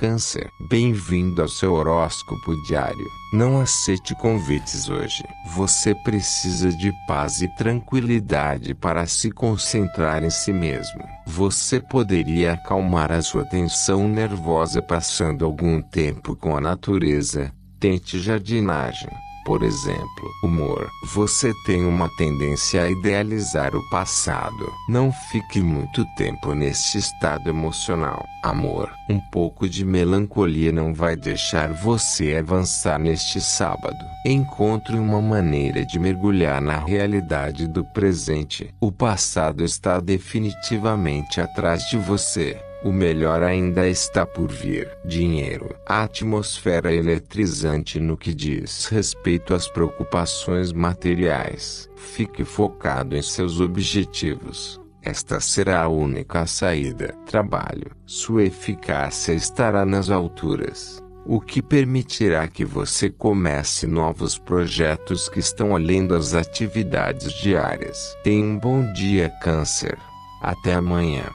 Câncer, bem-vindo ao seu horóscopo diário. Não aceite convites hoje. Você precisa de paz e tranquilidade para se concentrar em si mesmo. Você poderia acalmar a sua tensão nervosa passando algum tempo com a natureza. Tente jardinagem por exemplo, humor. Você tem uma tendência a idealizar o passado. Não fique muito tempo neste estado emocional. Amor, um pouco de melancolia não vai deixar você avançar neste sábado. Encontre uma maneira de mergulhar na realidade do presente. O passado está definitivamente atrás de você. O melhor ainda está por vir. Dinheiro. A atmosfera eletrizante no que diz respeito às preocupações materiais. Fique focado em seus objetivos. Esta será a única saída. Trabalho. Sua eficácia estará nas alturas. O que permitirá que você comece novos projetos que estão além das atividades diárias. Tenha um bom dia, Câncer. Até amanhã.